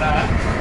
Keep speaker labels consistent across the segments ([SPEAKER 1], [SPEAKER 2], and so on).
[SPEAKER 1] that.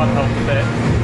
[SPEAKER 1] は倒って